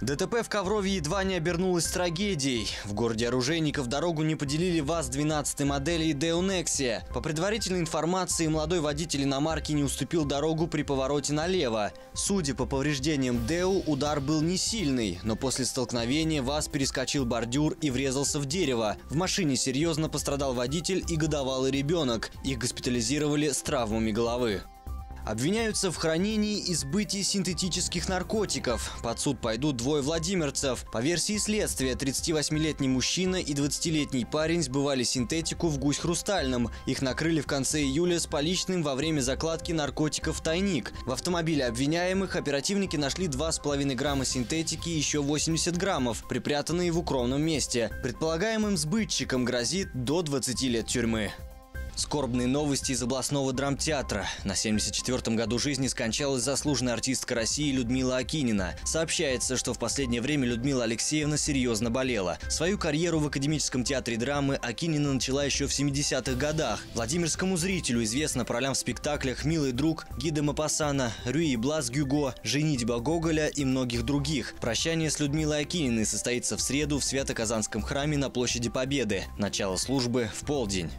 ДТП в Коврове едва не обернулось трагедией. В городе оружейников дорогу не поделили ВАЗ-12 модели Deo Nexia. По предварительной информации, молодой водитель иномарки не уступил дорогу при повороте налево. Судя по повреждениям Deo, удар был не сильный, но после столкновения ВАЗ перескочил бордюр и врезался в дерево. В машине серьезно пострадал водитель и годовалый ребенок. Их госпитализировали с травмами головы. Обвиняются в хранении и сбытии синтетических наркотиков. Под суд пойдут двое владимирцев. По версии следствия, 38-летний мужчина и 20-летний парень сбывали синтетику в гусь хрустальном. Их накрыли в конце июля с поличным во время закладки наркотиков в тайник. В автомобиле обвиняемых оперативники нашли 2,5 грамма синтетики и еще 80 граммов, припрятанные в укромном месте. Предполагаемым сбытчикам грозит до 20 лет тюрьмы. Скорбные новости из областного драмтеатра. На 74-м году жизни скончалась заслуженная артистка России Людмила Акинина. Сообщается, что в последнее время Людмила Алексеевна серьезно болела. Свою карьеру в Академическом театре драмы Акинина начала еще в 70-х годах. Владимирскому зрителю известно по ролям в спектаклях «Милый друг», «Гида Мапасана», «Рюи Блас Гюго», «Женитьба Гоголя» и многих других. Прощание с Людмилой Акининой состоится в среду в Свято-Казанском храме на площади Победы. Начало службы в полдень.